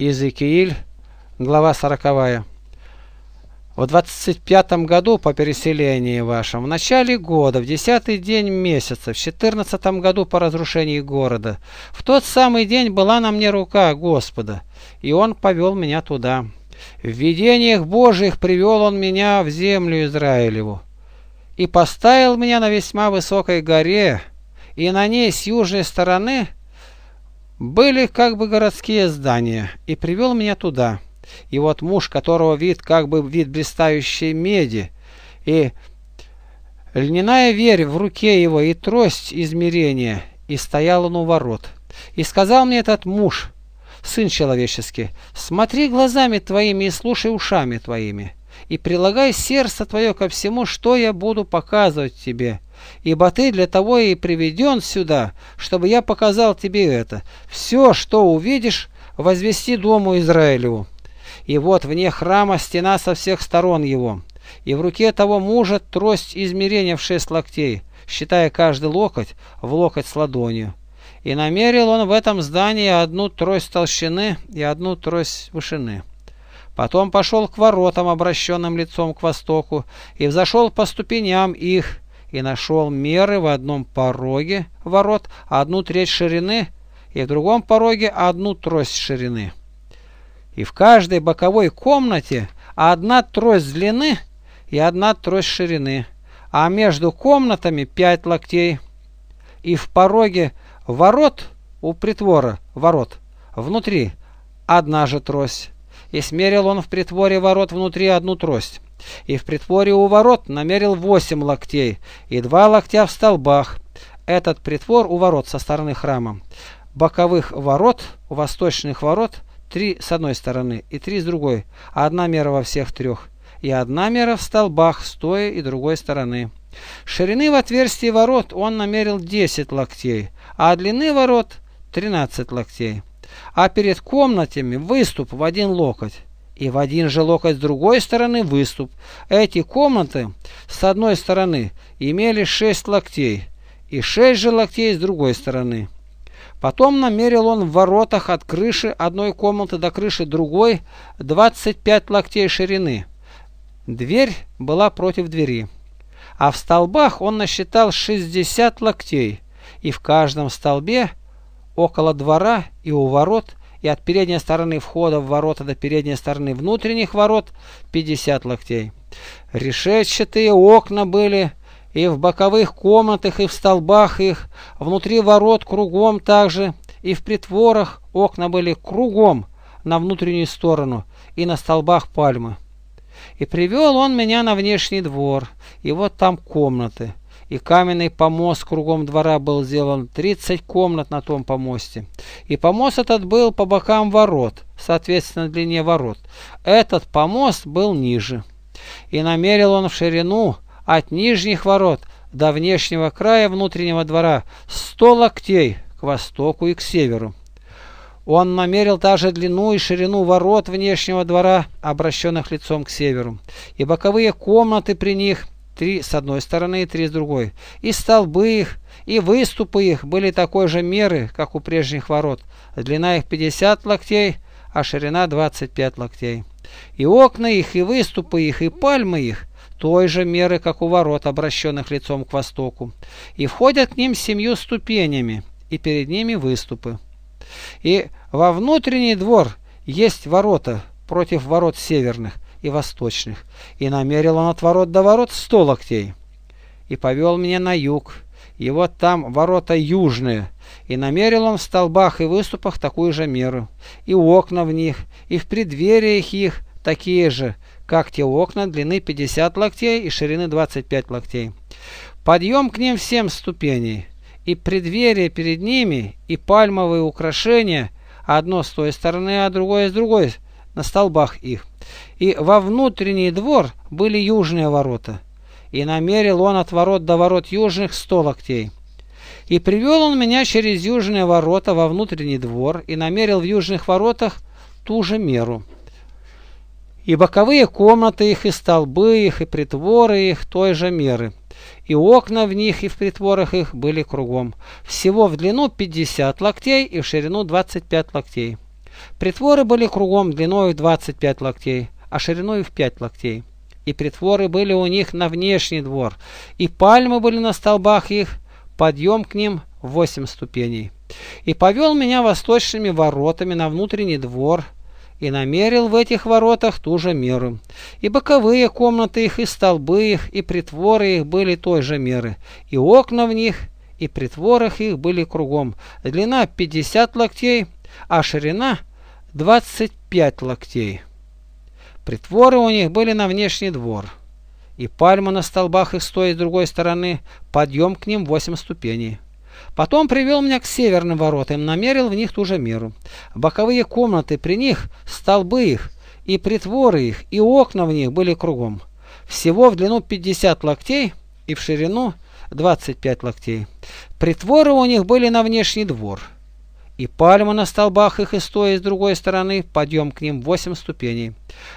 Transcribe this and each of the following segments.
Иезекииль, глава сороковая. В двадцать пятом году по переселении вашем, в начале года, в десятый день месяца, в четырнадцатом году по разрушении города, в тот самый день была на мне рука Господа, и Он повел меня туда. В видениях Божьих привел Он меня в землю Израилеву и поставил меня на весьма высокой горе, и на ней с южной стороны – были как бы городские здания, и привел меня туда. И вот муж, которого вид как бы вид блистающей меди, и льняная верь в руке его, и трость измерения, и стоял он у ворот. И сказал мне этот муж, сын человеческий, смотри глазами твоими и слушай ушами твоими, и прилагай сердце твое ко всему, что я буду показывать тебе ибо ты для того и приведен сюда, чтобы я показал тебе это. Все, что увидишь, возвести дому Израилеву. И вот вне храма стена со всех сторон его, и в руке того мужа трость измерения в шесть локтей, считая каждый локоть в локоть с ладонью. И намерил он в этом здании одну трость толщины и одну трость вышины. Потом пошел к воротам, обращенным лицом к востоку, и взошел по ступеням их, и нашел меры в одном пороге ворот одну треть ширины и в другом пороге одну трость ширины. И в каждой боковой комнате одна трость длины и одна трость ширины, а между комнатами пять локтей. И в пороге ворот у притвора ворот внутри одна же трость. И смерил он в притворе ворот внутри одну трость и в притворе у ворот намерил восемь локтей и два локтя в столбах. Этот притвор у ворот со стороны храма. Боковых ворот, у восточных ворот, три с одной стороны и три с другой, а одна мера во всех трех, и одна мера в столбах с той и другой стороны. Ширины в отверстии ворот он намерил 10 локтей, а длины ворот 13 локтей. А перед комнатами выступ в один локоть и в один же локоть с другой стороны выступ. Эти комнаты с одной стороны имели шесть локтей и шесть же локтей с другой стороны. Потом намерил он в воротах от крыши одной комнаты до крыши другой 25 локтей ширины. Дверь была против двери. А в столбах он насчитал 60 локтей, и в каждом столбе около двора и у ворот и от передней стороны входа в ворота до передней стороны внутренних ворот 50 локтей. Решетчатые окна были и в боковых комнатах, и в столбах их, внутри ворот кругом также, и в притворах окна были кругом на внутреннюю сторону, и на столбах пальмы. И привел он меня на внешний двор, и вот там комнаты и каменный помост кругом двора был сделан 30 комнат на том помосте. И помост этот был по бокам ворот, соответственно длине ворот. Этот помост был ниже. И намерил он в ширину от нижних ворот до внешнего края внутреннего двора 100 локтей к востоку и к северу. Он намерил также длину и ширину ворот внешнего двора, обращенных лицом к северу, и боковые комнаты при них – три с одной стороны и три с другой. И столбы их, и выступы их были такой же меры, как у прежних ворот. Длина их 50 локтей, а ширина 25 локтей. И окна их, и выступы их, и пальмы их той же меры, как у ворот, обращенных лицом к востоку. И входят к ним семью ступенями, и перед ними выступы. И во внутренний двор есть ворота против ворот северных, и восточных, и намерил он от ворот до ворот сто локтей. И повел меня на юг, и вот там ворота южные, и намерил он в столбах и выступах такую же меру, и окна в них, и в преддвериях их такие же, как те окна длины 50 локтей и ширины 25 локтей. Подъем к ним всем ступеней, и преддверие перед ними, и пальмовые украшения, одно с той стороны, а другое с другой, на столбах их и во внутренний двор были южные ворота. И намерил он от ворот до ворот южных сто локтей. И привел он меня через южные ворота во внутренний двор, и намерил в южных воротах ту же меру. И боковые комнаты их, и столбы их, и притворы их той же меры. И окна в них, и в притворах их были кругом. Всего в длину 50 локтей и в ширину 25 локтей. Притворы были кругом длиной в 25 локтей, а шириной в 5 локтей. И притворы были у них на внешний двор, и пальмы были на столбах их, подъем к ним в 8 ступеней. И повел меня восточными воротами на внутренний двор, и намерил в этих воротах ту же меру. И боковые комнаты их, и столбы их, и притворы их были той же меры, и окна в них, и притворах их были кругом. Длина 50 локтей, а ширина 25 локтей. Притворы у них были на внешний двор, и пальма на столбах их стоит с другой стороны, подъем к ним 8 ступеней. Потом привел меня к северным воротам, намерил в них ту же меру. Боковые комнаты при них, столбы их, и притворы их, и окна в них были кругом. Всего в длину 50 локтей и в ширину 25 локтей. Притворы у них были на внешний двор. И пальмы на столбах их и стоя с другой стороны, подъем к ним 8 ступеней.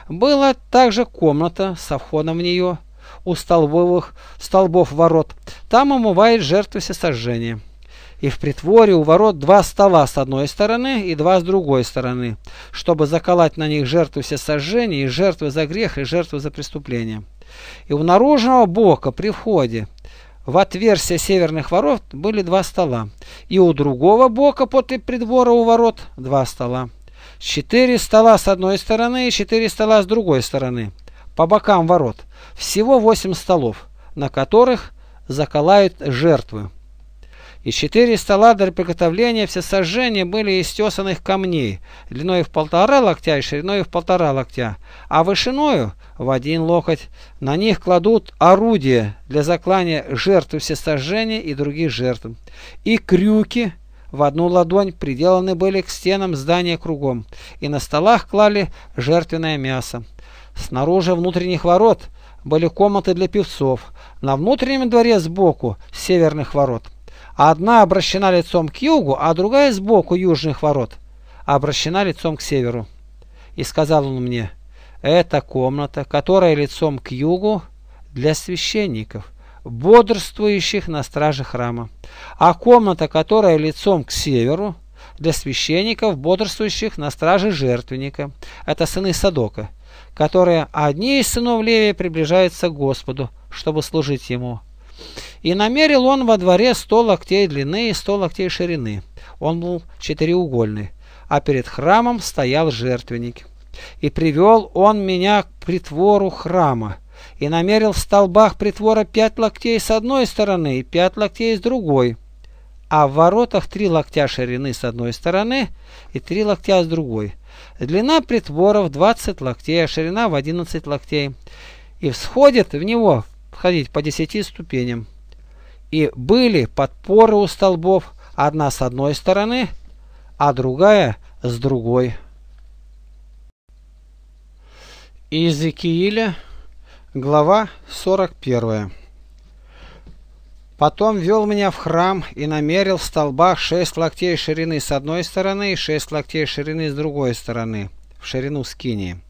Была также комната со входом в нее у столбовых столбов ворот. Там омывает жертвы всесожжения и в притворе у ворот два стола с одной стороны и два с другой стороны, чтобы заколоть на них жертву всесожжения и жертвы за грех и жертву за преступление. И у наружного бока при входе в отверстие северных ворот были два стола, и у другого бока подле придвора у ворот два стола. Четыре стола с одной стороны и четыре стола с другой стороны, по бокам ворот. Всего восемь столов, на которых заколают жертвы и четыре стола для приготовления всесожжения были из тесанных камней, длиной в полтора локтя и шириной в полтора локтя, а вышиною в один локоть. На них кладут орудия для заклания жертв всесожжения и других жертв. И крюки в одну ладонь приделаны были к стенам здания кругом, и на столах клали жертвенное мясо. Снаружи внутренних ворот были комнаты для певцов, на внутреннем дворе сбоку северных ворот Одна обращена лицом к югу, а другая сбоку южных ворот, обращена лицом к северу. И сказал он мне, это комната, которая лицом к югу для священников, бодрствующих на страже храма, а комната, которая лицом к северу, для священников, бодрствующих на страже жертвенника. Это сыны Садока, которые одни из сынов Левия приближаются к Господу, чтобы служить Ему. И намерил он во дворе сто локтей длины и сто локтей ширины. Он был четыреугольный, а перед храмом стоял жертвенник. И привел он меня к притвору храма, и намерил в столбах притвора пять локтей с одной стороны и пять локтей с другой, а в воротах три локтя ширины с одной стороны и три локтя с другой. Длина притворов двадцать локтей, а ширина в одиннадцать локтей. И всходит в него входить по десяти ступеням и были подпоры у столбов, одна с одной стороны, а другая с другой. Иезекииля, глава 41. Потом вел меня в храм и намерил в столбах шесть локтей ширины с одной стороны и шесть локтей ширины с другой стороны, в ширину скинии.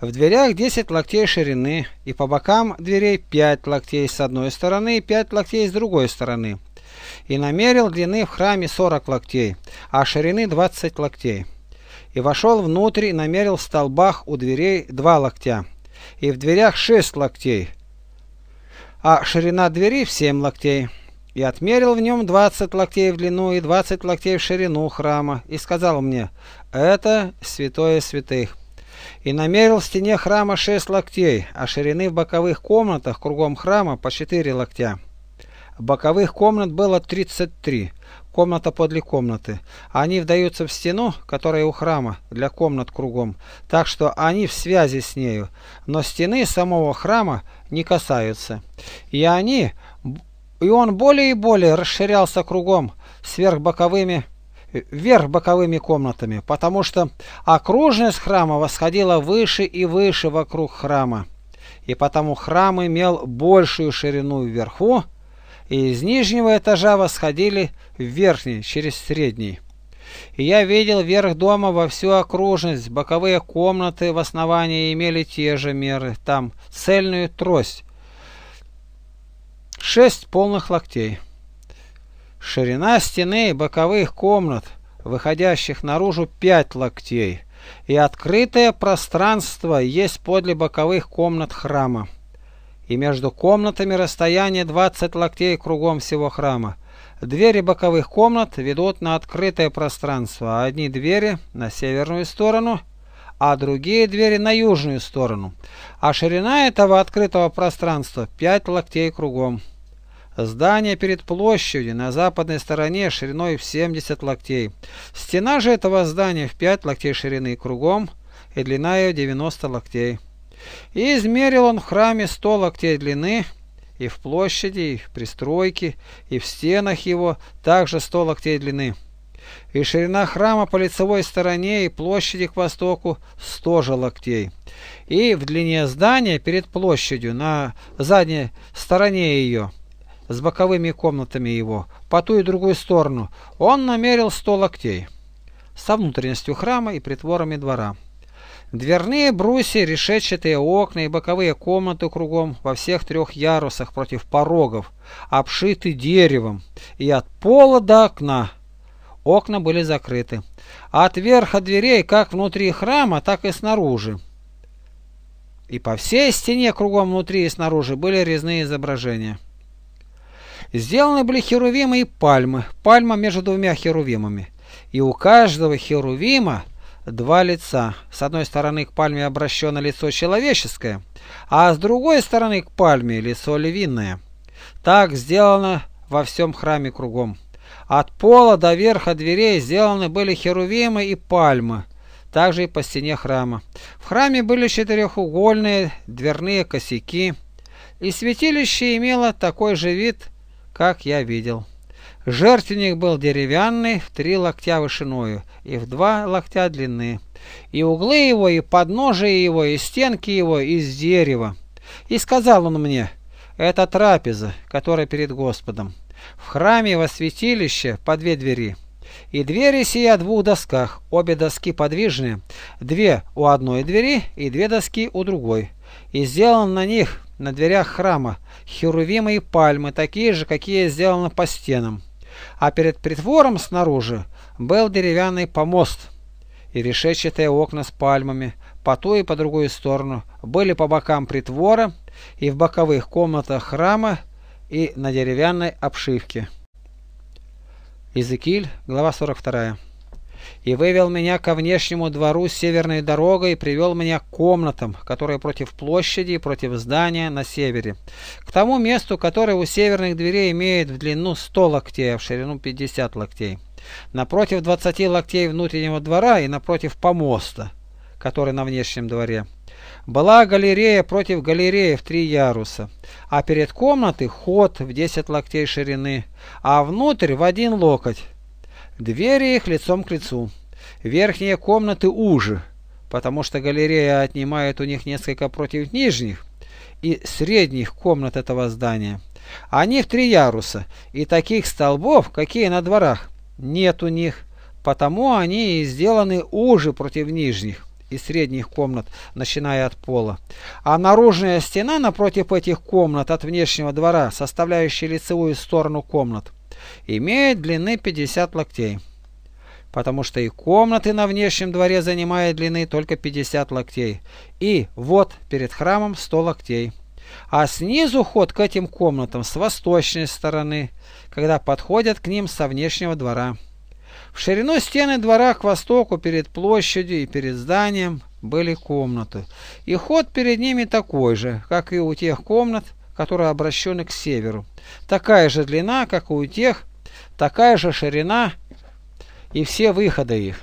В дверях 10 локтей ширины, и по бокам дверей 5 локтей с одной стороны и 5 локтей с другой стороны. И намерил длины в храме 40 локтей, а ширины 20 локтей. И вошел внутрь и намерил в столбах у дверей 2 локтя, и в дверях 6 локтей, а ширина двери в 7 локтей. И отмерил в нем 20 локтей в длину и 20 локтей в ширину храма, и сказал мне, это святое святых и намерил в стене храма шесть локтей, а ширины в боковых комнатах кругом храма по четыре локтя. Боковых комнат было 33, комната подле комнаты. Они вдаются в стену, которая у храма, для комнат кругом, так что они в связи с нею, но стены самого храма не касаются. И они, и он более и более расширялся кругом, сверх боковыми вверх боковыми комнатами, потому что окружность храма восходила выше и выше вокруг храма, и потому храм имел большую ширину вверху, и из нижнего этажа восходили в верхний через средний. И я видел верх дома во всю окружность, боковые комнаты в основании имели те же меры, там цельную трость, шесть полных локтей. Ширина стены боковых комнат выходящих наружу пять локтей, и открытое пространство есть подле боковых комнат храма. И между комнатами расстояние 20 локтей кругом всего храма. Двери боковых комнат ведут на открытое пространство, одни двери на северную сторону, а другие двери на южную сторону. А ширина этого открытого пространства 5 локтей кругом. Здание перед площадью на западной стороне шириной в 70 локтей. Стена же этого здания в 5 локтей ширины кругом и длина ее 90 локтей. И измерил он в храме 100 локтей длины, и в площади, и в пристройке, и в стенах его также 100 локтей длины. И ширина храма по лицевой стороне и площади к востоку 100 же локтей. И в длине здания перед площадью на задней стороне ее с боковыми комнатами его, по ту и другую сторону, он намерил сто локтей, со внутренностью храма и притворами двора. Дверные брусья, решетчатые окна и боковые комнаты кругом во всех трех ярусах против порогов, обшиты деревом, и от пола до окна. Окна были закрыты. От верха дверей как внутри храма, так и снаружи. И по всей стене кругом внутри и снаружи были резные изображения. Сделаны были херувимы и пальмы, пальма между двумя херувимами. И у каждого херувима два лица. С одной стороны к пальме обращено лицо человеческое, а с другой стороны к пальме лицо львиное. Так сделано во всем храме кругом. От пола до верха дверей сделаны были херувимы и пальмы, также и по стене храма. В храме были четырехугольные дверные косяки, и святилище имело такой же вид, как я видел. Жертвенник был деревянный, в три локтя вышиною и в два локтя длины. И углы его, и подножие его, и стенки его из дерева. И сказал он мне, это трапеза, которая перед Господом. В храме во святилище по две двери. И двери сия двух досках, обе доски подвижные, две у одной двери и две доски у другой. И сделан на них на дверях храма херувимы и пальмы, такие же, какие сделаны по стенам. А перед притвором снаружи был деревянный помост и решетчатые окна с пальмами по ту и по другую сторону были по бокам притвора и в боковых комнатах храма и на деревянной обшивке. Иезекииль, глава 42 и вывел меня ко внешнему двору северной дорогой и привел меня к комнатам, которые против площади и против здания на севере, к тому месту, которое у северных дверей имеет в длину 100 локтей, а в ширину 50 локтей, напротив 20 локтей внутреннего двора и напротив помоста, который на внешнем дворе. Была галерея против галереи в три яруса, а перед комнатой ход в 10 локтей ширины, а внутрь в один локоть. Двери их лицом к лицу. Верхние комнаты уже, потому что галерея отнимает у них несколько против нижних и средних комнат этого здания. Они в три яруса, и таких столбов, какие на дворах, нет у них, потому они и сделаны уже против нижних и средних комнат, начиная от пола. А наружная стена напротив этих комнат от внешнего двора, составляющая лицевую сторону комнат, имеет длины 50 локтей, потому что и комнаты на внешнем дворе занимают длины только 50 локтей, и вот перед храмом 100 локтей. А снизу ход к этим комнатам с восточной стороны, когда подходят к ним со внешнего двора. В ширину стены двора к востоку перед площадью и перед зданием были комнаты, и ход перед ними такой же, как и у тех комнат, которые обращены к северу. Такая же длина, как у тех, такая же ширина и все выходы их.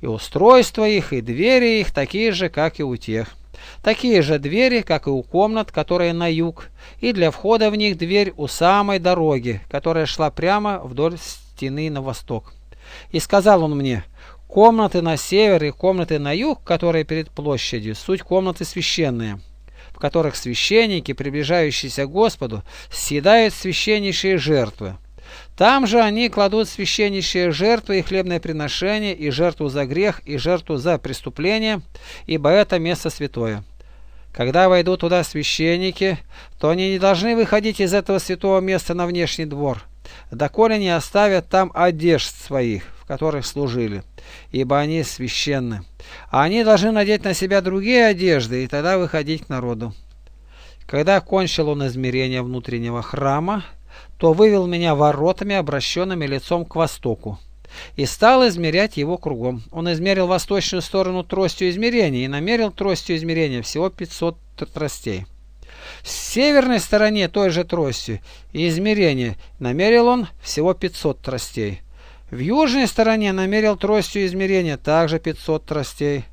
И устройство их, и двери их такие же, как и у тех. Такие же двери, как и у комнат, которые на юг, и для входа в них дверь у самой дороги, которая шла прямо вдоль стены на восток. И сказал он мне, комнаты на север и комнаты на юг, которые перед площадью, суть комнаты священные в которых священники, приближающиеся к Господу, съедают священнейшие жертвы. Там же они кладут священнейшие жертвы и хлебное приношение, и жертву за грех, и жертву за преступление, ибо это место святое. Когда войдут туда священники, то они не должны выходить из этого святого места на внешний двор, доколе не оставят там одежд своих, которых служили, ибо они священны. А они должны надеть на себя другие одежды и тогда выходить к народу. Когда кончил он измерение внутреннего храма, то вывел меня воротами, обращенными лицом к востоку, и стал измерять его кругом. Он измерил восточную сторону тростью измерения и намерил тростью измерения всего 500 тростей. С северной стороне той же тростью и измерения намерил он всего 500 тростей. В южной стороне намерил тростью измерения также 500 тростей.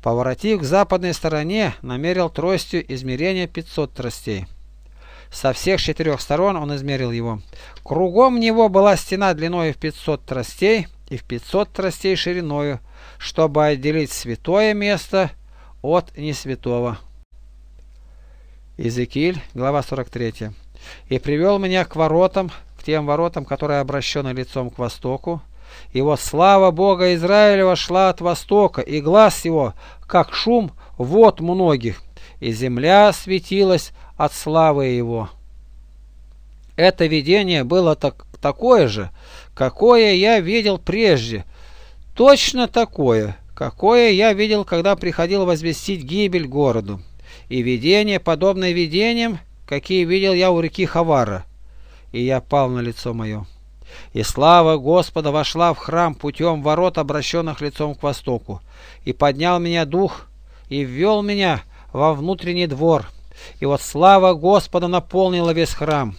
Поворотив к западной стороне, намерил тростью измерения 500 тростей. Со всех четырех сторон он измерил его. Кругом него была стена длиной в 500 тростей и в 500 тростей шириною, чтобы отделить святое место от несвятого. Иезекииль, глава 43. «И привел меня к воротам, тем воротам, которые обращены лицом к востоку, вот слава Бога Израилева шла от востока, и глаз его, как шум вод многих, и земля светилась от славы его». Это видение было так, такое же, какое я видел прежде, точно такое, какое я видел, когда приходил возвестить гибель городу и видение, подобное видениям, какие видел я у реки Хавара. И я пал на лицо мое. И слава Господа вошла в храм путем ворот, обращенных лицом к востоку, и поднял меня дух, и ввел меня во внутренний двор. И вот слава Господа наполнила весь храм.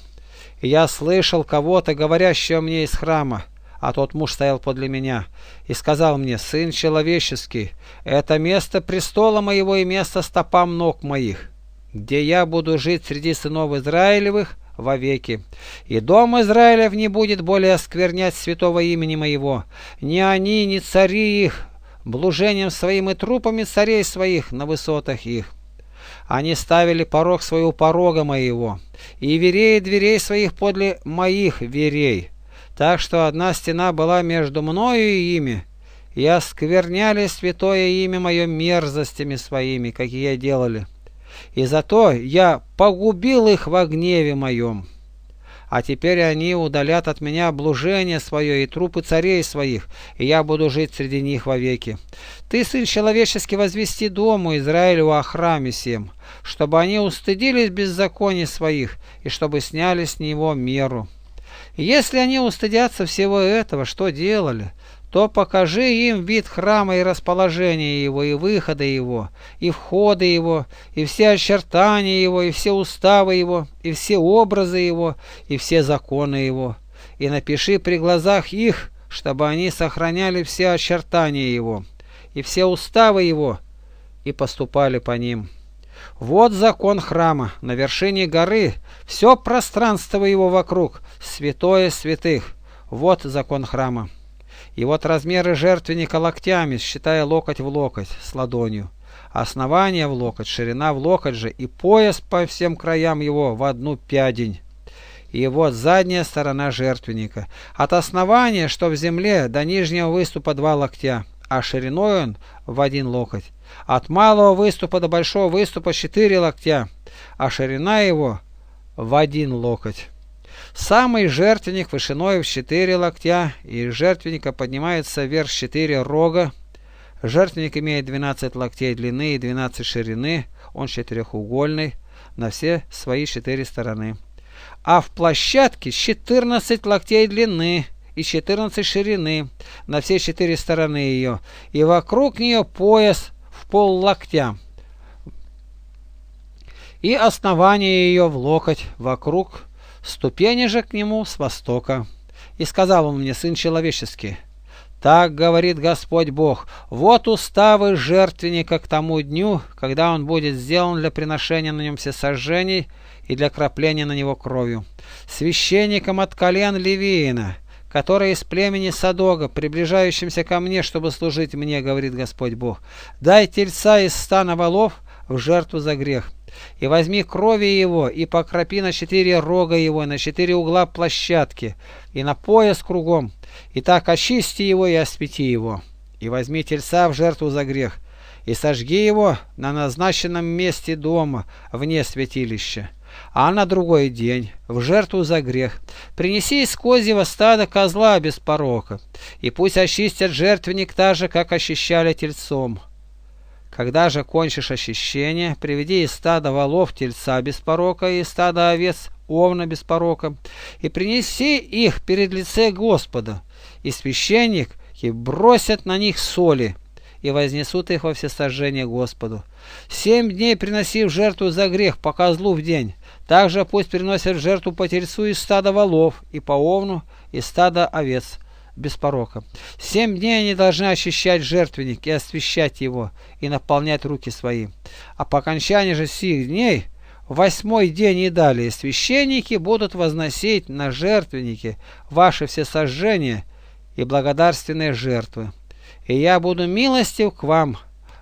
И я слышал кого-то, говорящего мне из храма, а тот муж стоял подле меня, и сказал мне, «Сын человеческий, это место престола моего и место стопам ног моих, где я буду жить среди сынов Израилевых вовеки. И дом Израилев не будет более осквернять святого имени моего, ни они, ни цари их, блужением своим и трупами царей своих на высотах их. Они ставили порог своего порога моего, и верей дверей своих подле моих верей» так что одна стена была между мною и ими, и оскверняли святое имя мое мерзостями своими, какие делали. И зато я погубил их во гневе моем. А теперь они удалят от меня облужение свое и трупы царей своих, и я буду жить среди них вовеки. Ты, сын человеческий, возвести дому Израилю о храме всем, чтобы они устыдились беззаконий своих, и чтобы сняли с него меру. Если они устыдятся всего этого, что делали, то покажи им вид храма и расположение его, и выхода его, и входа его, и все очертания его, и все уставы его, и все образы его, и все законы его. И напиши при глазах их, чтобы они сохраняли все очертания его, и все уставы его, и поступали по ним. Вот закон храма. На вершине горы все пространство его вокруг, святое святых. Вот закон храма. И вот размеры жертвенника локтями, считая локоть в локоть, с ладонью. Основание в локоть, ширина в локоть же, и пояс по всем краям его в одну пядень. И вот задняя сторона жертвенника. От основания, что в земле, до нижнего выступа два локтя, а шириной он в один локоть. От малого выступа до большого выступа четыре локтя, а ширина его в один локоть. Самый жертвенник вышиной в четыре локтя, и жертвенника поднимается вверх четыре рога. Жертвенник имеет 12 локтей длины и 12 ширины, он четырехугольный, на все свои четыре стороны. А в площадке 14 локтей длины и 14 ширины, на все четыре стороны ее, и вокруг нее пояс пол локтя и основание ее в локоть вокруг, ступени же к нему с востока. И сказал он мне, сын человеческий, так говорит Господь Бог, вот уставы жертвенника к тому дню, когда он будет сделан для приношения на нем всесожжений и для крапления на него кровью. Священникам от колен Левиина, который из племени Садога, приближающимся ко мне, чтобы служить мне, говорит Господь Бог. Дай тельца из стана волов в жертву за грех. И возьми крови его, и покропи на четыре рога его, на четыре угла площадки, и на пояс кругом, и так очисти его и освети его. И возьми тельца в жертву за грех, и сожги его на назначенном месте дома, вне святилища а на другой день в жертву за грех принеси из козьего стада козла без порока, и пусть очистят жертвенник так же, как ощущали тельцом. Когда же кончишь очищение, приведи из стада волов тельца без порока и стада овец овна без порока, и принеси их перед лице Господа, и священник и бросят на них соли, и вознесут их во всесожжение Господу. Семь дней приноси в жертву за грех по козлу в день, также пусть приносят жертву по тельцу из стада волов, и по овну, из стада овец, без порока. Семь дней они должны очищать жертвенник и освещать его, и наполнять руки свои. А по окончании же сих дней, восьмой день и далее, священники будут возносить на жертвенники ваши все сожжения и благодарственные жертвы. И я буду милостив к вам,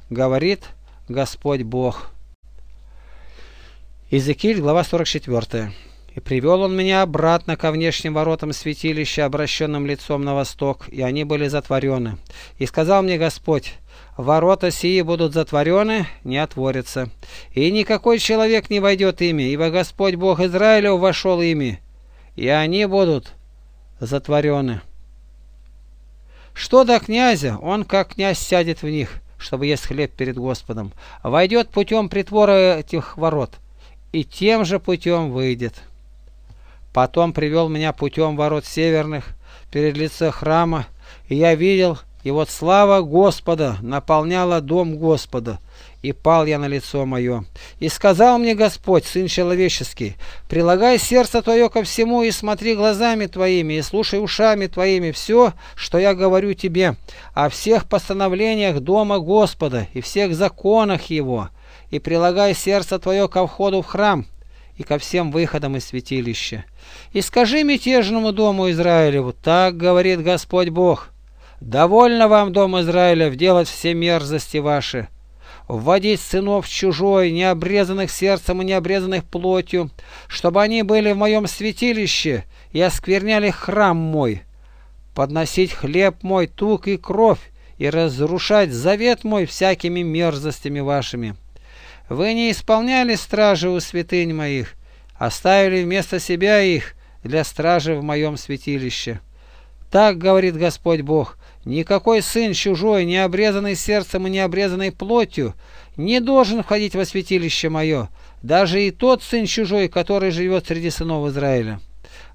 говорит Господь Бог. Иезекииль, глава 44. «И привел он меня обратно ко внешним воротам святилища, обращенным лицом на восток, и они были затворены. И сказал мне Господь, ворота сии будут затворены, не отворятся, и никакой человек не войдет ими, ибо Господь Бог Израилев вошел ими, и они будут затворены. Что до князя, он как князь сядет в них, чтобы есть хлеб перед Господом, войдет путем притвора этих ворот» и тем же путем выйдет. Потом привел меня путем ворот северных перед лице храма, и я видел, и вот слава Господа наполняла дом Господа, и пал я на лицо мое. И сказал мне Господь, Сын Человеческий, прилагай сердце твое ко всему, и смотри глазами твоими, и слушай ушами твоими все, что я говорю тебе, о всех постановлениях дома Господа и всех законах его, и прилагай сердце твое ко входу в храм и ко всем выходам из святилища. И скажи мятежному дому Израилеву, так говорит Господь Бог, довольно вам, дом Израилев, делать все мерзости ваши, вводить сынов чужой, необрезанных сердцем и необрезанных плотью, чтобы они были в моем святилище и оскверняли храм мой, подносить хлеб мой, тук и кровь, и разрушать завет мой всякими мерзостями вашими. Вы не исполняли стражи у святынь моих, оставили вместо себя их для стражи в моем святилище. Так говорит Господь Бог, никакой сын чужой, не обрезанный сердцем и не обрезанный плотью, не должен входить во святилище мое, даже и тот сын чужой, который живет среди сынов Израиля.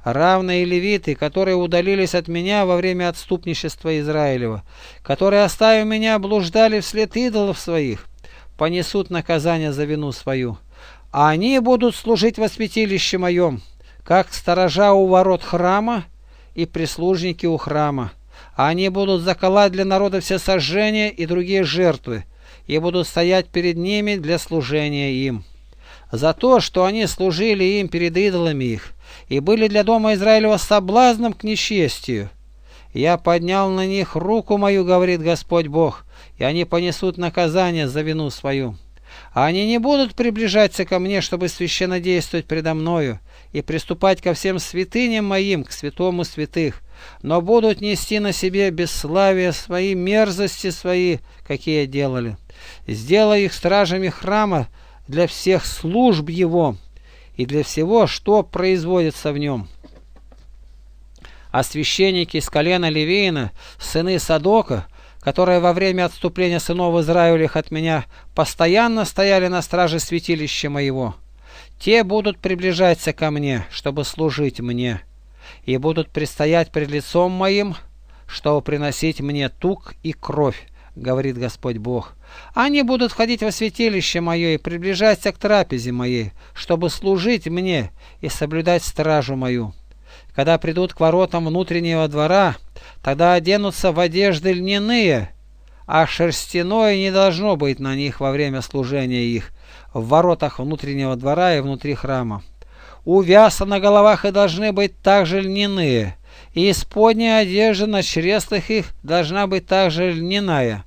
Равные левиты, которые удалились от меня во время отступничества Израилева, которые, оставив меня, блуждали вслед идолов своих, понесут наказание за вину свою. А они будут служить во святилище моем, как сторожа у ворот храма и прислужники у храма. Они будут заколать для народа все сожжения и другие жертвы, и будут стоять перед ними для служения им. За то, что они служили им перед идолами их, и были для дома Израилева соблазном к несчастью. Я поднял на них руку мою, говорит Господь Бог, и они понесут наказание за вину свою. А они не будут приближаться ко мне, чтобы священно действовать предо мною и приступать ко всем святыням моим, к святому святых, но будут нести на себе бесславие свои, мерзости свои, какие делали. Сделай их стражами храма для всех служб его и для всего, что производится в нем. А священники из колена Левиина, сыны Садока, которые во время отступления сынов Израилевых от меня постоянно стояли на страже святилища моего. Те будут приближаться ко мне, чтобы служить мне, и будут предстоять пред лицом моим, чтобы приносить мне тук и кровь, говорит Господь Бог. Они будут входить во святилище мое и приближаться к трапезе моей, чтобы служить мне и соблюдать стражу мою. Когда придут к воротам внутреннего двора, тогда оденутся в одежды льняные, а шерстяное не должно быть на них во время служения их в воротах внутреннего двора и внутри храма. У на головах и должны быть также льняные, и исподняя одежда на чрестах их должна быть также льняная.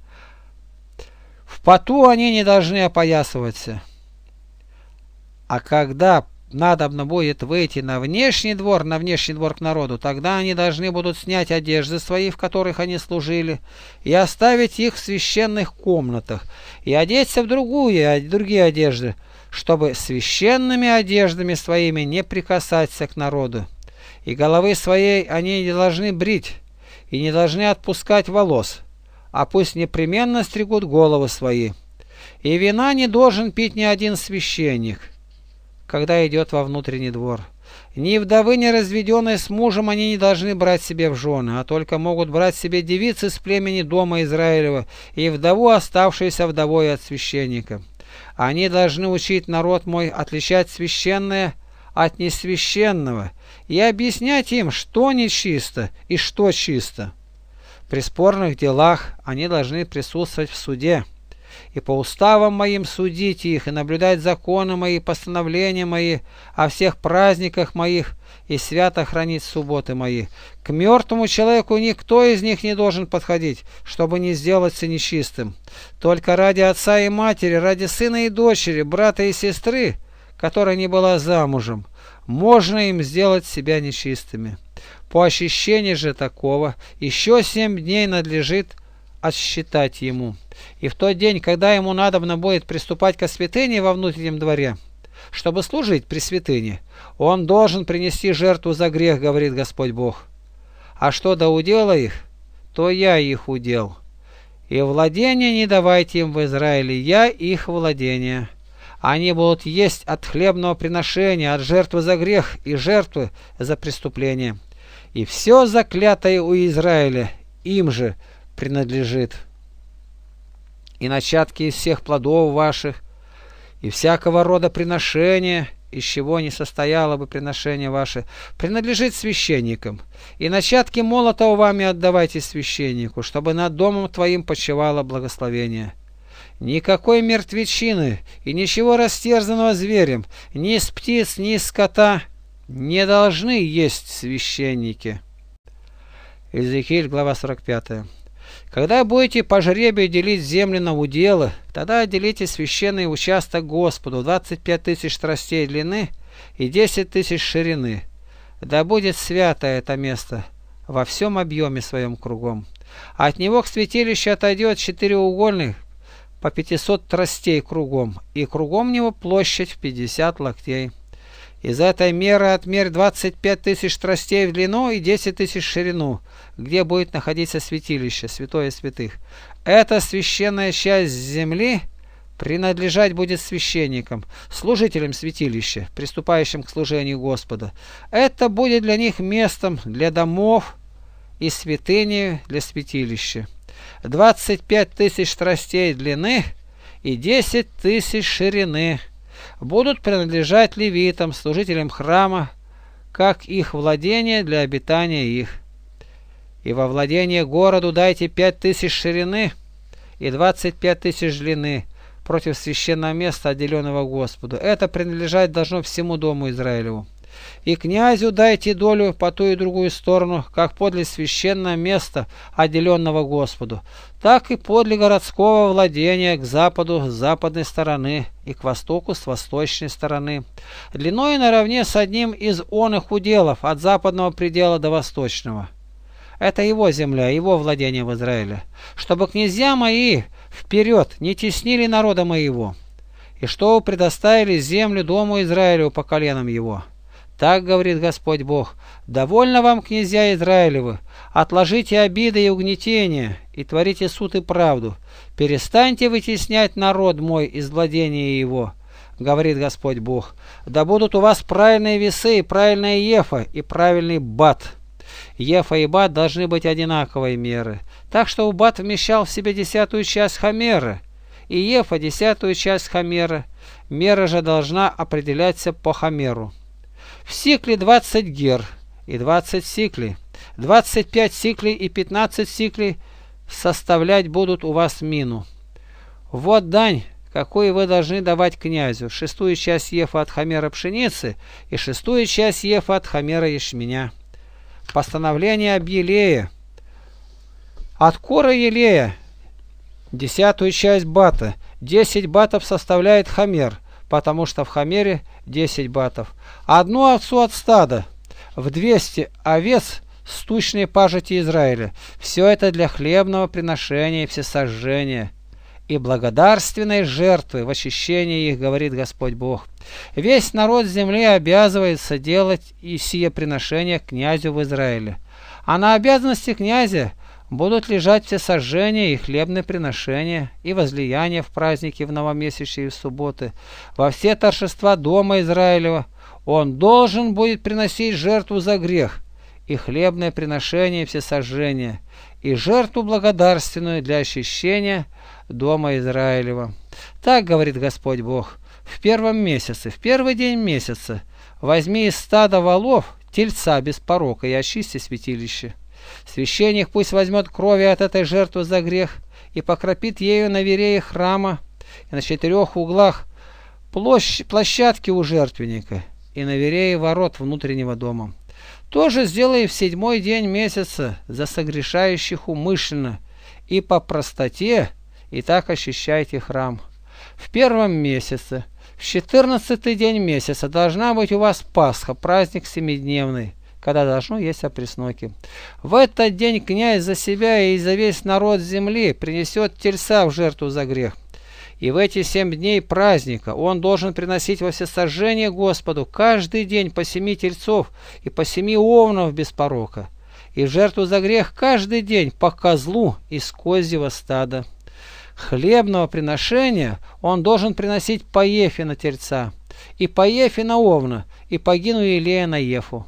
В поту они не должны опоясываться. А когда надобно будет выйти на внешний двор, на внешний двор к народу, тогда они должны будут снять одежды свои, в которых они служили, и оставить их в священных комнатах, и одеться в другую, другие одежды, чтобы священными одеждами своими не прикасаться к народу. И головы своей они не должны брить, и не должны отпускать волос, а пусть непременно стригут головы свои. И вина не должен пить ни один священник, когда идет во внутренний двор. Ни вдовы, ни разведенные с мужем они не должны брать себе в жены, а только могут брать себе девицы с племени дома Израилева и вдову, оставшуюся вдовой от священника. Они должны учить народ мой отличать священное от несвященного и объяснять им, что нечисто и что чисто. При спорных делах они должны присутствовать в суде и по уставам моим судить их, и наблюдать законы мои, постановления мои, о всех праздниках моих, и свято хранить субботы мои. К мертвому человеку никто из них не должен подходить, чтобы не сделаться нечистым. Только ради отца и матери, ради сына и дочери, брата и сестры, которая не была замужем, можно им сделать себя нечистыми. По ощущению же такого, еще семь дней надлежит отсчитать ему. И в тот день, когда ему надобно будет приступать к святыне во внутреннем дворе, чтобы служить при святыне, он должен принести жертву за грех, говорит Господь Бог. А что до удела их, то я их удел. И владение не давайте им в Израиле, я их владение. Они будут есть от хлебного приношения, от жертвы за грех и жертвы за преступление. И все заклятое у Израиля им же принадлежит и начатки из всех плодов ваших, и всякого рода приношения, из чего не состояло бы приношение ваше, принадлежит священникам, и начатки молотого вами отдавайте священнику, чтобы над домом твоим почивало благословение. Никакой мертвечины и ничего растерзанного зверем, ни из птиц, ни из скота не должны есть священники. Иезекииль, глава 45. Когда будете по жребию делить земли на уделы, тогда отделите священный участок Господу 25 тысяч тростей длины и 10 тысяч ширины. Да будет свято это место во всем объеме своем кругом. От него к святилищу отойдет четыреугольных по 500 тростей кругом, и кругом него площадь в 50 локтей. Из этой меры отмерь 25 тысяч тростей в длину и 10 тысяч в ширину, где будет находиться святилище, святое святых. Эта священная часть земли принадлежать будет священникам, служителям святилища, приступающим к служению Господа. Это будет для них местом для домов и святыни для святилища. 25 тысяч тростей длины и 10 тысяч ширины – будут принадлежать левитам, служителям храма, как их владение для обитания их. И во владение городу дайте пять тысяч ширины и двадцать пять тысяч длины против священного места, отделенного Господу. Это принадлежать должно всему дому Израилеву. И князю дайте долю по ту и другую сторону, как подле священное место, отделенного Господу, так и подле городского владения к западу с западной стороны и к востоку с восточной стороны, длиной наравне с одним из оных уделов от западного предела до восточного. Это его земля, его владение в Израиле, чтобы князья мои вперед не теснили народа моего, и что предоставили землю дому Израилю по коленам его. Так говорит Господь Бог, довольно вам, князья Израилевы, отложите обиды и угнетения, и творите суд и правду. Перестаньте вытеснять народ мой из владения его, говорит Господь Бог. Да будут у вас правильные весы, и правильная ефа, и правильный бат. Ефа и бат должны быть одинаковой меры, так что бат вмещал в себе десятую часть хамера, и ефа десятую часть хамера. Мера же должна определяться по хамеру. В сикле 20 гер и 20 сиклей. 25 сиклей и 15 сиклей составлять будут у вас мину. Вот дань, какую вы должны давать князю. Шестую часть ефа от хамера пшеницы и шестую часть ефа от хамера ячменя. Постановление об елее. От кора елея десятую часть бата. 10 батов составляет хамер, потому что в хамере 10 батов. Одну овцу от стада, в 200 овец с тучной пажити Израиля. Все это для хлебного приношения и всесожжения. и благодарственной жертвы в очищении их, говорит Господь Бог. Весь народ земли обязывается делать и сие приношение князю в Израиле. А на обязанности князя будут лежать все сожжения и хлебные приношения, и возлияния в праздники в новомесячие и в субботы, во все торжества дома Израилева. Он должен будет приносить жертву за грех, и хлебное приношение все сожжения, и жертву благодарственную для очищения дома Израилева. Так говорит Господь Бог. В первом месяце, в первый день месяца, возьми из стада волов тельца без порока и очисти святилище. Священник пусть возьмет крови от этой жертвы за грех и покропит ею на верее храма и на четырех углах площ... площадки у жертвенника и на верее ворот внутреннего дома. Тоже сделай в седьмой день месяца за согрешающих умышленно и по простоте, и так ощущайте храм. В первом месяце, в четырнадцатый день месяца должна быть у вас Пасха, праздник семидневный когда должно есть опресноки. В этот день князь за себя и за весь народ земли принесет тельца в жертву за грех. И в эти семь дней праздника он должен приносить во всесожжение Господу каждый день по семи тельцов и по семи овнов без порока, и жертву за грех каждый день по козлу из козьего стада. Хлебного приношения он должен приносить по ефе на тельца, и по ефе на овна, и по гину Илея на ефу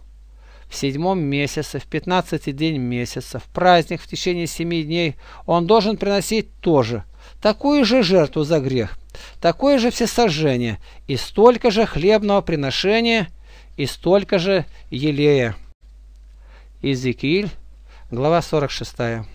в седьмом месяце, в пятнадцатый день месяца, в праздник в течение семи дней, он должен приносить тоже такую же жертву за грех, такое же всесожжение и столько же хлебного приношения и столько же елея. Иезекииль, глава 46.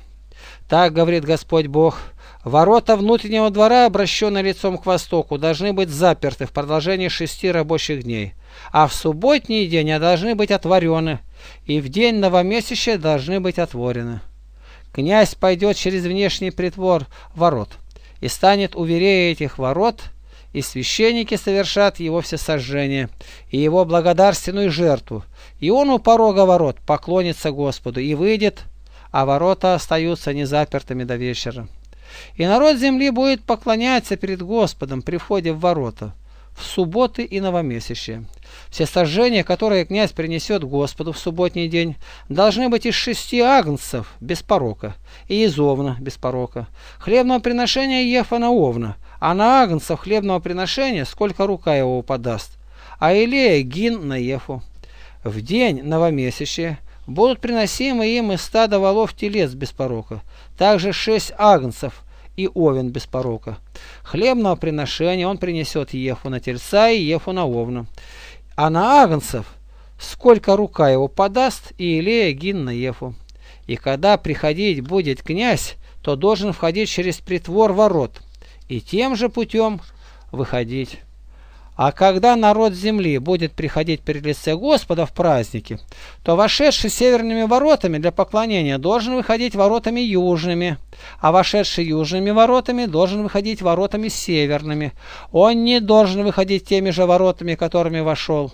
Так говорит Господь Бог, Ворота внутреннего двора, обращенные лицом к востоку, должны быть заперты в продолжении шести рабочих дней, а в субботний день они должны быть отворены, и в день новомесячия должны быть отворены. Князь пойдет через внешний притвор ворот и станет у верея этих ворот, и священники совершат его всесожжение и его благодарственную жертву, и он у порога ворот поклонится Господу и выйдет, а ворота остаются незапертыми до вечера. И народ земли будет поклоняться перед Господом при входе в ворота, в субботы и новомесячие. Все сожжения, которые князь принесет Господу в субботний день, должны быть из шести агнцев без порока и из овна без порока. Хлебного приношения ефа на овна, а на агнцев хлебного приношения сколько рука его подаст, а Илея гин на ефу. В день новомесячия будут приносимы им из стада волов телец без порока, также шесть агнцев и овен без порока. Хлебного приношения он принесет Ефу на тельца и Ефу на овна. А на агнцев сколько рука его подаст, и Илея гин на Ефу. И когда приходить будет князь, то должен входить через притвор ворот, и тем же путем выходить. А когда народ земли будет приходить перед лице Господа в праздники, то вошедший северными воротами для поклонения должен выходить воротами южными, а вошедший южными воротами должен выходить воротами северными. Он не должен выходить теми же воротами, которыми вошел,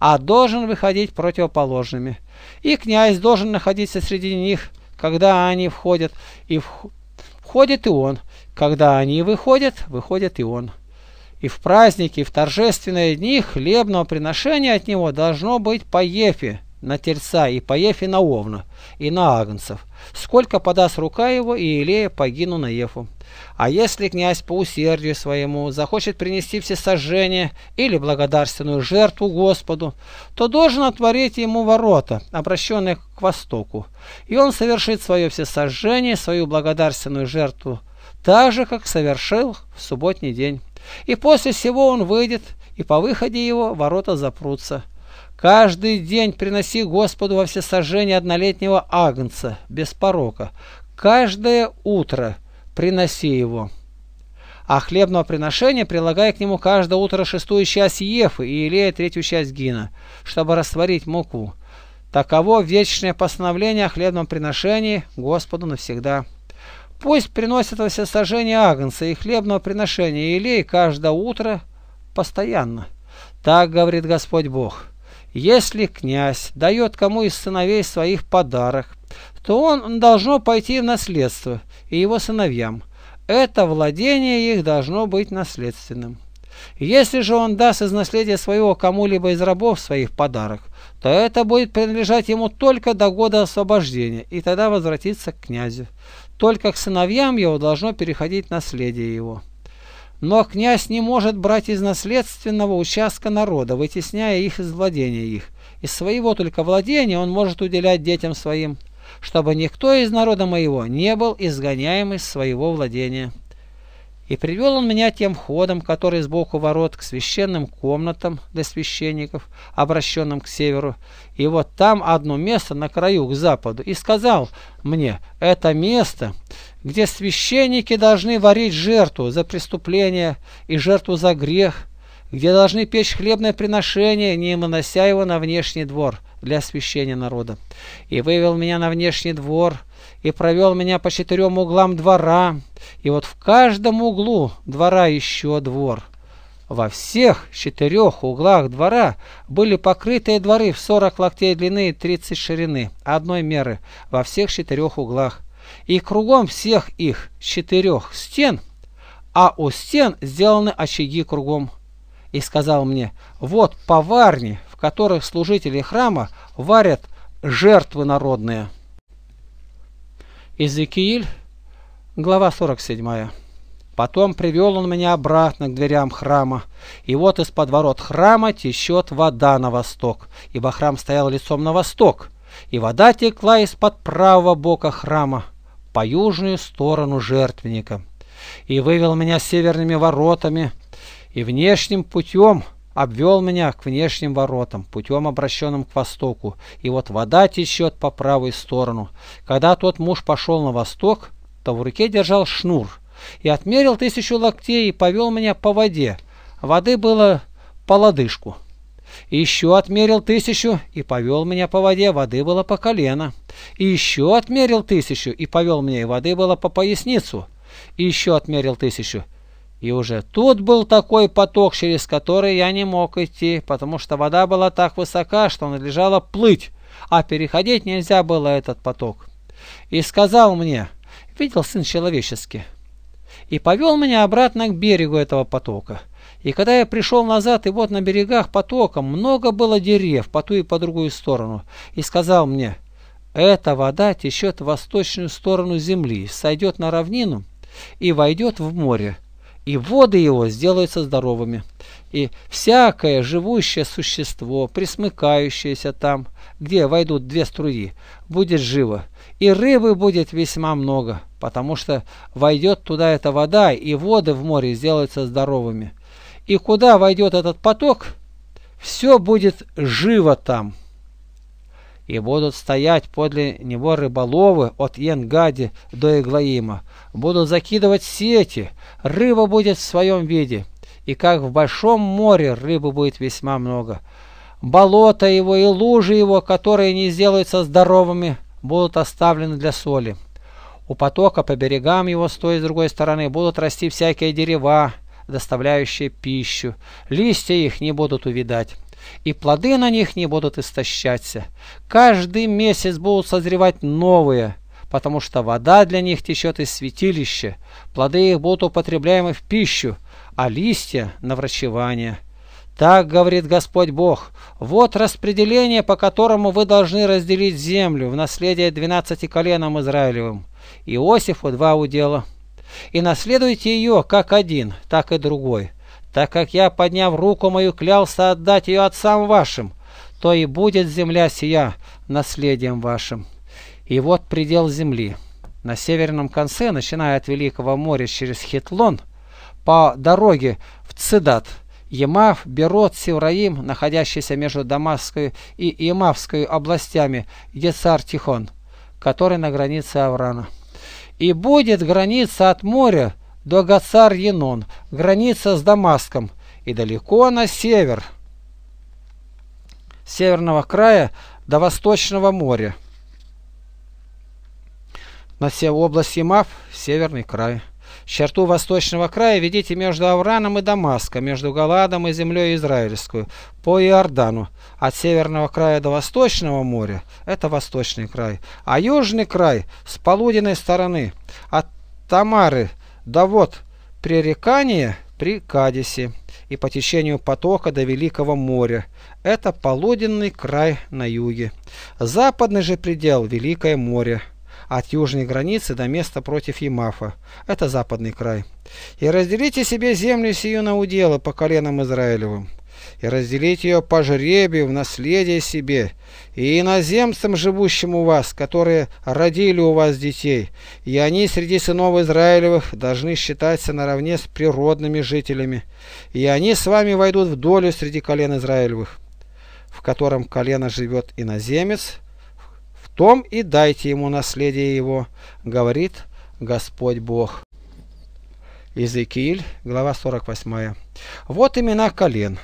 а должен выходить противоположными. И князь должен находиться среди них, когда они входят, и входит и он. Когда они выходят, выходит и он. И в праздники, и в торжественные дни хлебного приношения от него должно быть по ефе на тельца и по ефе на овна и на агнцев. Сколько подаст рука его, и Илея погину на ефу. А если князь по усердию своему захочет принести все сожжения или благодарственную жертву Господу, то должен отворить ему ворота, обращенные к востоку, и он совершит свое всесожжение, свою благодарственную жертву, так же, как совершил в субботний день. И после всего он выйдет, и по выходе его ворота запрутся. Каждый день приноси Господу во всесожжение однолетнего агнца, без порока. Каждое утро приноси его. А хлебного приношения прилагай к нему каждое утро шестую часть ефы и илея третью часть гина, чтобы растворить муку. Таково вечное постановление о хлебном приношении Господу навсегда. Пусть приносят во всесожжение агнца и хлебного приношения елей каждое утро постоянно. Так говорит Господь Бог. Если князь дает кому из сыновей своих подарок, то он должно пойти в наследство и его сыновьям. это владение их должно быть наследственным. Если же он даст из наследия своего кому-либо из рабов своих подарок, то это будет принадлежать ему только до года освобождения, и тогда возвратится к князю. Только к сыновьям его должно переходить наследие его. Но князь не может брать из наследственного участка народа, вытесняя их из владения их. Из своего только владения он может уделять детям своим, чтобы никто из народа моего не был изгоняем из своего владения. И привел он меня тем ходом, который сбоку ворот, к священным комнатам для священников, обращенным к северу. И вот там одно место на краю к западу. И сказал мне, это место, где священники должны варить жертву за преступление и жертву за грех, где должны печь хлебное приношение, не вынося его на внешний двор для освящения народа. И вывел меня на внешний двор, и провел меня по четырем углам двора, и вот в каждом углу двора еще двор. Во всех четырех углах двора были покрытые дворы в сорок локтей длины и тридцать ширины, одной меры, во всех четырех углах. И кругом всех их четырех стен, а у стен сделаны очаги кругом. И сказал мне, вот поварни, в которых служители храма варят жертвы народные. Иезекииль, глава 47. Потом привел он меня обратно к дверям храма, и вот из-под ворот храма течет вода на восток, ибо храм стоял лицом на восток, и вода текла из-под правого бока храма по южную сторону жертвенника. И вывел меня северными воротами и внешним путем обвел меня к внешним воротам, путем обращенным к востоку, и вот вода течет по правой сторону. Когда тот муж пошел на восток, то в руке держал шнур, и отмерил тысячу локтей и повел меня по воде. Воды было по лодыжку. И еще отмерил тысячу и повел меня по воде, воды было по колено. И еще отмерил тысячу и повел меня, и воды было по поясницу. И еще отмерил тысячу и уже тут был такой поток, через который я не мог идти, потому что вода была так высока, что надлежало плыть, а переходить нельзя было этот поток. И сказал мне, видел сын человеческий, и повел меня обратно к берегу этого потока. И когда я пришел назад, и вот на берегах потока много было деревьев по ту и по другую сторону, и сказал мне, эта вода течет в восточную сторону земли, сойдет на равнину и войдет в море, и воды его сделаются здоровыми. И всякое живущее существо, присмыкающееся там, где войдут две струи, будет живо. И рыбы будет весьма много, потому что войдет туда эта вода, и воды в море сделаются здоровыми. И куда войдет этот поток, все будет живо там и будут стоять подле него рыболовы от Енгади до Иглаима. Будут закидывать сети, рыба будет в своем виде, и как в большом море рыбы будет весьма много. Болото его и лужи его, которые не сделаются здоровыми, будут оставлены для соли. У потока по берегам его с той и с другой стороны будут расти всякие дерева, доставляющие пищу. Листья их не будут увидать и плоды на них не будут истощаться. Каждый месяц будут созревать новые, потому что вода для них течет из святилища, плоды их будут употребляемы в пищу, а листья – на врачевание. Так говорит Господь Бог, вот распределение, по которому вы должны разделить землю в наследие двенадцати коленам Израилевым. Иосифу два удела. И наследуйте ее как один, так и другой так как я, подняв руку мою, клялся отдать ее отцам вашим, то и будет земля сия наследием вашим. И вот предел земли. На северном конце, начиная от Великого моря через Хитлон, по дороге в Цидат, Емав, Берот, Севраим, находящийся между Дамасской и Имавской областями, где царь Тихон, который на границе Аврана. И будет граница от моря до Гацар-Енон, граница с Дамаском, и далеко на север, северного края до Восточного моря. На все области Мав – северный край. Черту восточного края ведите между Авраном и Дамаском, между Галадом и землей израильскую, по Иордану. От северного края до восточного моря – это восточный край, а южный край – с полуденной стороны, от Тамары – Да вот, пререкание при Кадисе и по течению потока до Великого моря. Это полуденный край на юге. Западный же предел – Великое море. От южной границы до места против Емафа. Это западный край. И разделите себе землю сию на уделы по коленам Израилевым и разделить ее по жребию в наследие себе, и иноземцам, живущим у вас, которые родили у вас детей, и они среди сынов Израилевых должны считаться наравне с природными жителями, и они с вами войдут в долю среди колен Израилевых, в котором колено живет иноземец, в том и дайте ему наследие его, говорит Господь Бог. Иезекииль, глава 48. Вот имена колен.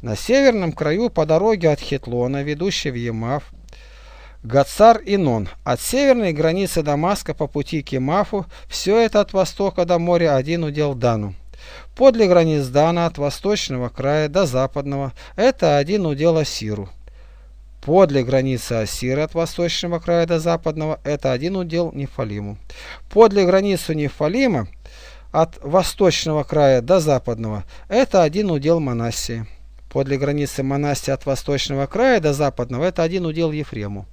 На северном краю по дороге от Хетлона, ведущей в Емав, Гацар и Нон. От северной границы Дамаска по пути к Емафу, все это от востока до моря один удел Дану. Подле границ Дана от восточного края до западного это один удел Асиру. Подле границы Асира от восточного края до западного это один удел Нефалиму. Подле границы Нефалима от восточного края до западного это один удел Манассии. Подле границы Манасти от восточного края до западного это один удел Ефрему.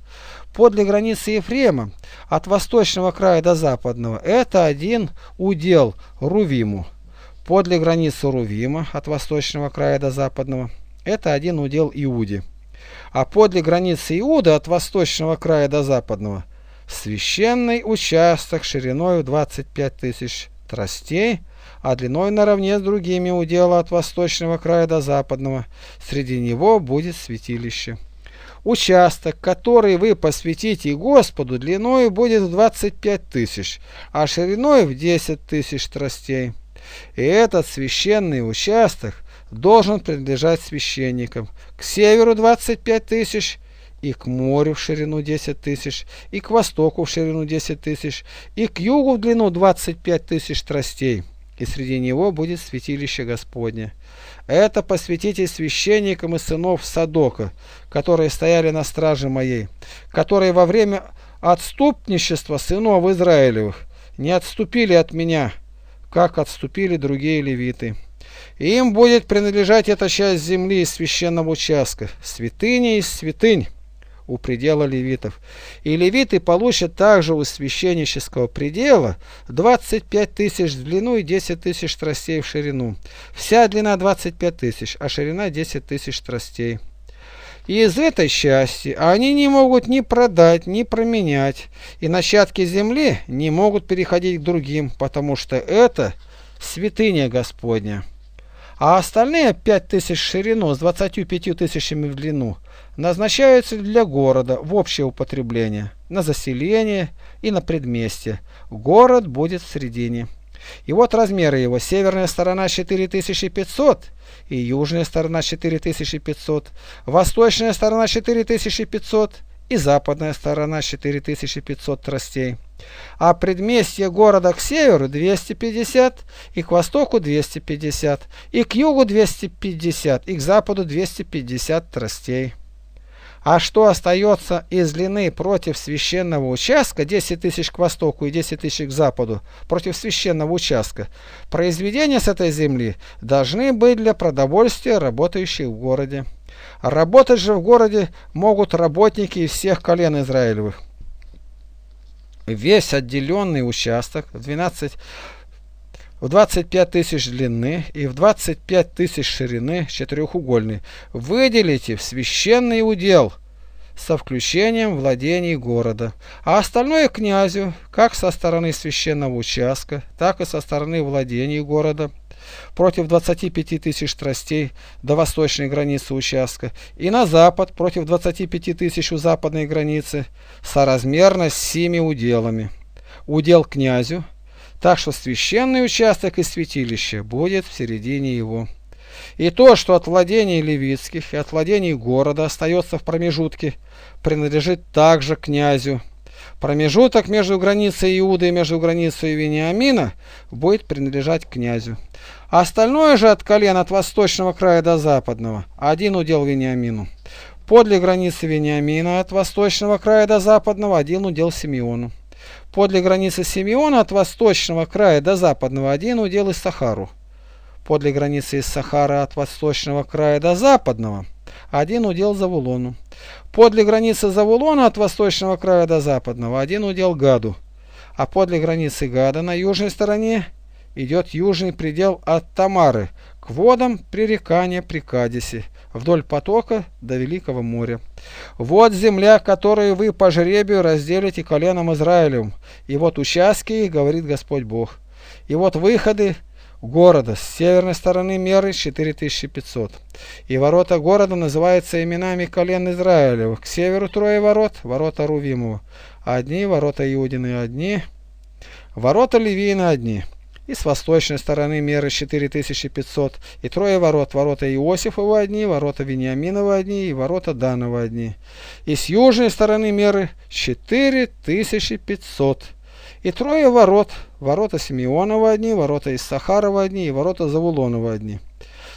Подле границы Ефрема от восточного края до западного это один удел Рувиму. Подле границы Рувима от восточного края до западного это один удел Иуде. А подле границы Иуда от восточного края до западного священный участок шириной 25 тысяч тростей – а длиной наравне с другими удела от восточного края до западного. Среди него будет святилище. Участок, который вы посвятите Господу, длиной будет в 25 тысяч, а шириной в 10 тысяч тростей. И этот священный участок должен принадлежать священникам. К северу 25 тысяч, и к морю в ширину 10 тысяч, и к востоку в ширину 10 тысяч, и к югу в длину 25 тысяч тростей и среди него будет святилище Господне. Это посвятите священникам и сынов Садока, которые стояли на страже моей, которые во время отступничества сынов Израилевых не отступили от меня, как отступили другие левиты. Им будет принадлежать эта часть земли из священного участка, святыня из святынь у предела левитов. И левиты получат также у священнического предела 25 тысяч в длину и 10 тысяч тростей в ширину. Вся длина 25 тысяч, а ширина 10 тысяч тростей. И из этой части они не могут ни продать, ни променять, и начатки земли не могут переходить к другим, потому что это святыня Господня. А остальные 5 тысяч в ширину с 25 тысячами в длину назначаются для города в общее употребление, на заселение и на предместье. Город будет в середине. И вот размеры его. Северная сторона 4500 и южная сторона 4500, восточная сторона 4500 и западная сторона 4500 тростей. А предместье города к северу 250, и к востоку 250, и к югу 250, и к западу 250 тростей. А что остается из длины против священного участка, 10 тысяч к востоку и 10 тысяч к западу, против священного участка, произведения с этой земли должны быть для продовольствия работающих в городе. Работать же в городе могут работники из всех колен Израилевых. Весь отделенный участок в 12 в 25 тысяч длины и в 25 тысяч ширины четырехугольный выделите в священный удел со включением владений города, а остальное князю, как со стороны священного участка, так и со стороны владений города, против 25 тысяч тростей до восточной границы участка и на запад против 25 тысяч у западной границы, соразмерно с семи уделами. Удел князю – так что священный участок и святилище будет в середине его. И то, что от владений левитских и от владений города остается в промежутке, принадлежит также князю. Промежуток между границей Иуды и между границей Вениамина будет принадлежать князю. Остальное же от колен от восточного края до западного один удел Вениамину. Подле границы Вениамина от восточного края до западного один удел Симеону. Подле границы Симеона от восточного края до западного один удел из Сахару. Подле границы из Сахара от восточного края до западного один удел Завулону. Подле границы Завулона от восточного края до западного один удел Гаду. А подле границы Гада на южной стороне идет южный предел от Тамары к водам пререкания при Кадисе, вдоль потока до Великого моря. Вот земля, которую вы по жребию разделите коленом Израилем, и вот участки, говорит Господь Бог. И вот выходы города с северной стороны меры 4500. И ворота города называются именами колен Израилевых. К северу трое ворот, ворота Рувимова. Одни, ворота Иудины одни, ворота Левиина одни и с восточной стороны меры 4500, и трое ворот, ворота Иосифова одни, ворота Вениаминова одни и ворота Данова одни. И с южной стороны меры 4500, и трое ворот, ворота Симеонова одни, ворота Иссахарова одни и ворота Завулонова одни.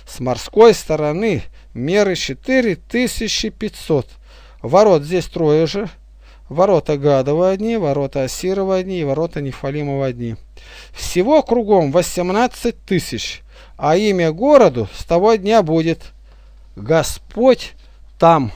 С морской стороны меры 4500, ворот здесь трое же, Ворота Гадова одни, ворота Асирова одни и ворота Нефалимова одни. Всего кругом 18 тысяч, а имя городу с того дня будет Господь там.